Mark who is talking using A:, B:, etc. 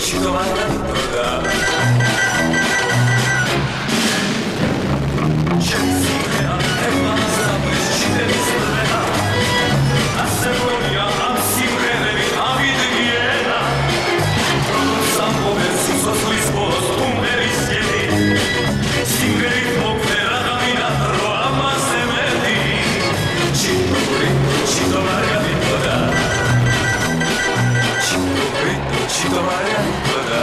A: чудо труда. तुम्हारे खुदा